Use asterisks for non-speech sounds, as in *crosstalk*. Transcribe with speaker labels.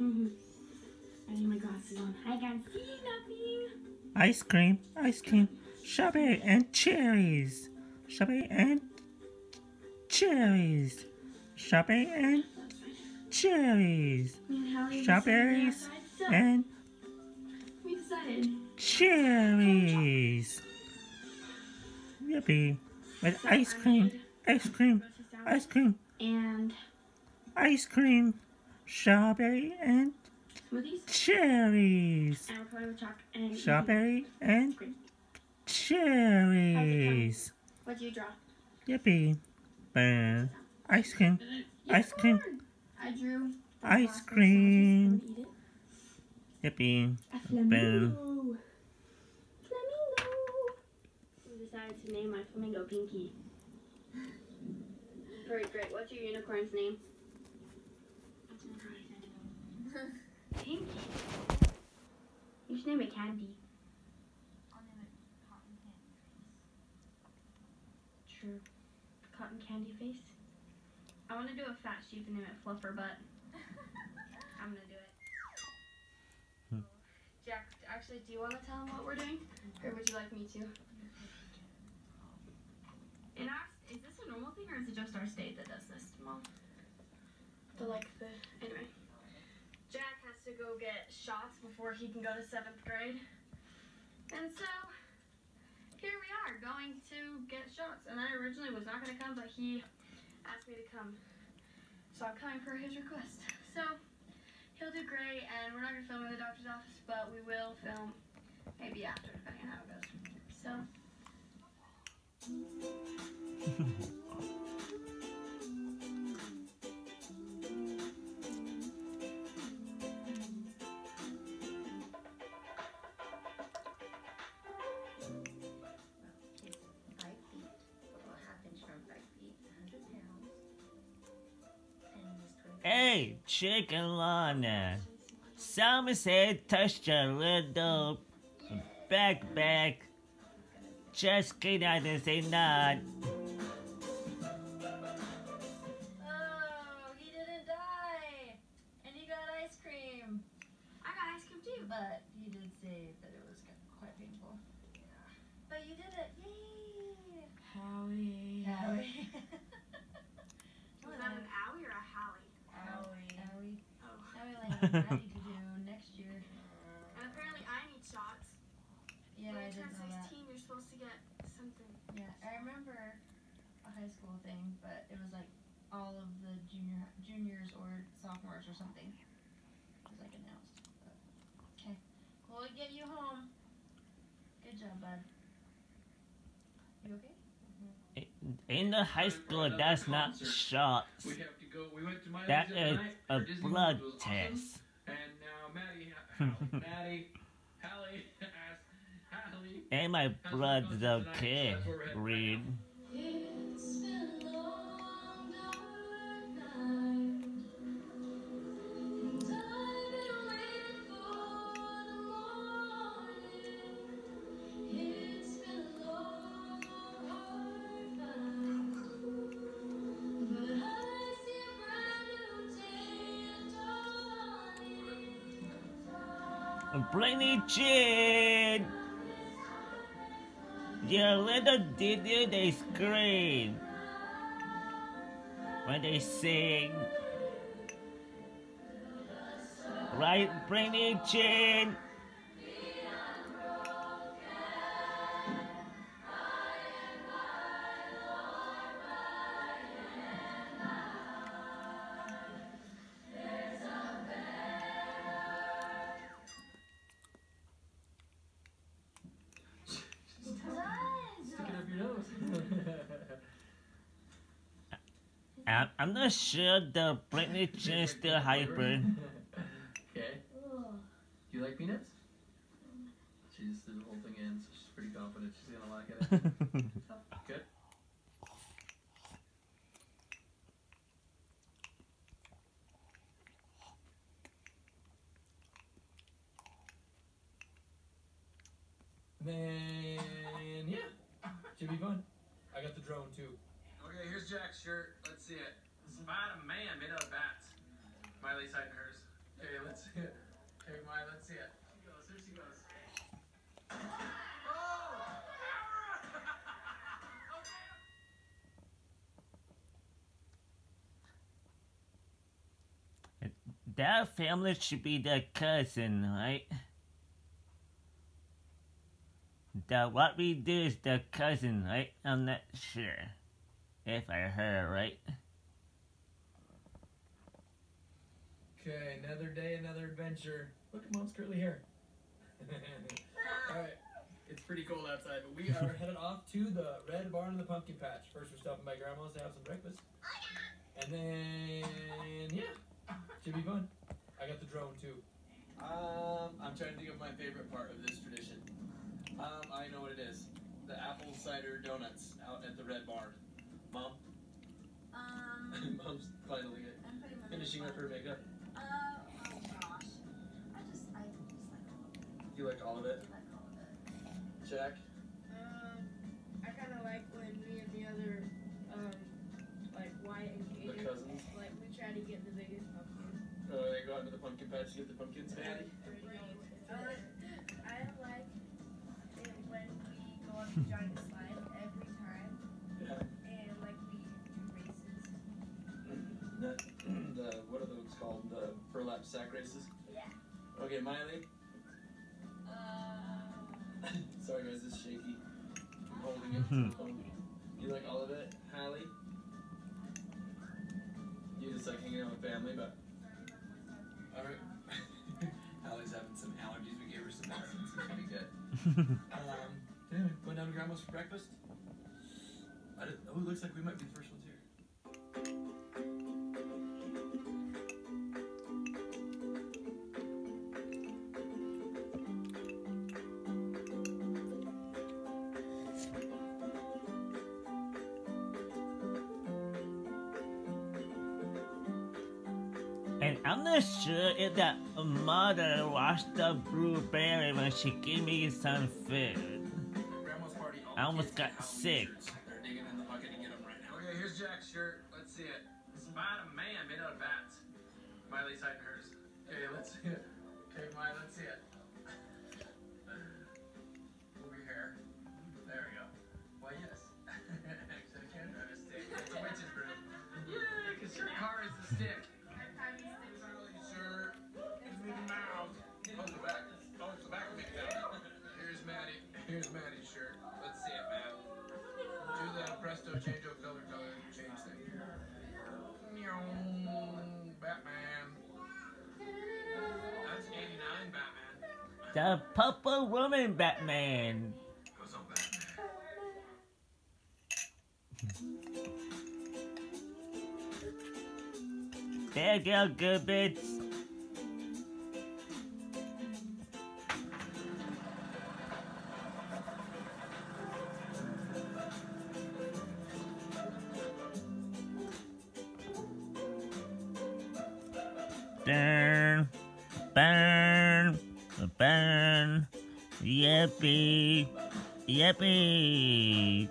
Speaker 1: Mm-hmm. I need my glasses on. I can't see nothing.
Speaker 2: Ice cream, ice cream, strawberry and cherries. Strawberry and cherries. Strawberry and cherries.
Speaker 1: Me and Hallie
Speaker 2: Strawberries
Speaker 1: decided outside, so
Speaker 2: and cherries. Yippee. With ice cream, ice cream, ice cream,
Speaker 1: And
Speaker 2: ice cream, strawberry and
Speaker 1: smoothies.
Speaker 2: cherries.
Speaker 1: And we're probably and
Speaker 2: Strawberry and
Speaker 1: cream.
Speaker 2: cherries.
Speaker 1: What do you draw?
Speaker 2: Yippee. Boom. Ice cream, ice cream,
Speaker 1: I drew.
Speaker 2: ice cream. Yippee.
Speaker 1: A flamingo. Flamingo. We decided to name my flamingo Pinky. *gasps* Great, great. What's your unicorn's name? Pinky. You should name it Candy. True. Cotton candy face. I want to do a fat sheep and name it Fluffer Butt. *laughs* I'm gonna do it.
Speaker 2: Hmm.
Speaker 1: Jack, actually, do you want to tell them what we're doing, or would you like me to? And our, is this a normal thing, or is it just our state that does this, Mom? The like the anyway. Jack has to go get shots before he can go to seventh grade, and so here we are going to get shots. And I originally was not gonna come, but he asked me to come, so I'm coming for his request. *laughs* So he'll do great, and we're not gonna film in the doctor's office, but we will film maybe after, depending on how it goes. So. *laughs*
Speaker 2: Chicken Lana. Someone said touch your little back back. Just kidding, I didn't say not. *laughs*
Speaker 3: next year.
Speaker 1: And apparently I need shots.
Speaker 3: Yeah,
Speaker 1: when
Speaker 3: I
Speaker 1: you turn
Speaker 3: didn't know that.
Speaker 1: 16, you're supposed to get something.
Speaker 3: Yeah, I remember a high school thing, but it was like all of the junior juniors or sophomores or something. It was like announced. Okay, we'll get you home. Good job, bud. You okay?
Speaker 2: In the high school, that's not shots.
Speaker 4: We have to go. We went to my
Speaker 2: That is
Speaker 4: night
Speaker 2: a blood test.
Speaker 4: And now Maddie, *laughs* Maddie, Hallie *laughs* Hallie.
Speaker 2: And my blood's okay. Read. Brainy Chin! Your little did you they scream when they sing. Right, Brainy Chin? I'm, I'm not sure the Brainy Chin *laughs* is still hyper.
Speaker 4: Okay. Do you like peanuts? She just did the whole thing in, so she's pretty confident she's gonna like it. *laughs* Good. Then yeah, should be fun. I got the drone too. Okay, here's Jack's shirt. Let's see it. Spider Man made out of bats. Miley's hiding hers. Okay, let's see it. Okay, Maya, let's see it. She goes. Here she goes. *laughs*
Speaker 2: That family should be the cousin, right? That what we do is the cousin, right? I'm not sure if I heard right.
Speaker 4: Okay, another day, another adventure. Look at mom's curly hair. *laughs* Alright, it's pretty cold outside, but we are headed off to the Red Barn and the Pumpkin Patch. First, we're stopping by Grandma's to have some breakfast. And then, yeah, should be fun. I got the drone too. Um, I'm trying to think of my favorite part of this tradition. Um, I know what it is. The apple cider donuts out at the Red Barn. Mom?
Speaker 3: Um, *laughs*
Speaker 4: Mom's finally
Speaker 3: I'm putting my
Speaker 4: finishing up her makeup.
Speaker 3: Uh, oh gosh. I just, I just like all of it.
Speaker 4: You like all of it?
Speaker 3: I like all of it.
Speaker 4: Jack?
Speaker 5: Um, I kind of like when me and the other, um, like Wyatt and
Speaker 4: The cousins?
Speaker 5: like we try to get the biggest pumpkin.
Speaker 4: Oh, they go out to the pumpkin patch to get the pumpkins, Maddie?
Speaker 5: The
Speaker 4: sack races?
Speaker 5: Yeah.
Speaker 4: Okay, Miley.
Speaker 3: Uh, *laughs*
Speaker 4: Sorry guys, this is shaky. I'm holding it to. You like all of it? Hallie? You just like hanging out with family, but. Alright. *laughs* Hallie's having some allergies. We gave her some medicine. Seems to be good. *laughs* Um, anyway, going down to Grandma's for breakfast. I didn't, oh, it looks like we might be the first ones here.
Speaker 2: I'm not sure if that mother washed the blueberry when she gave me some food.
Speaker 4: Party.
Speaker 2: I almost got
Speaker 4: get
Speaker 2: sick.
Speaker 4: They're digging in the bucket to get them right now. Okay, here's Jack's shirt. Let's see it. Spider-Man made out of bats. Miley's hiding hers. Okay, let's see it. Okay, Miley, let's see it.
Speaker 2: The Purple Woman Batman.
Speaker 4: Goes on Batman.
Speaker 2: There you go, good bits. Burn, burn, burn, yippee, yippee.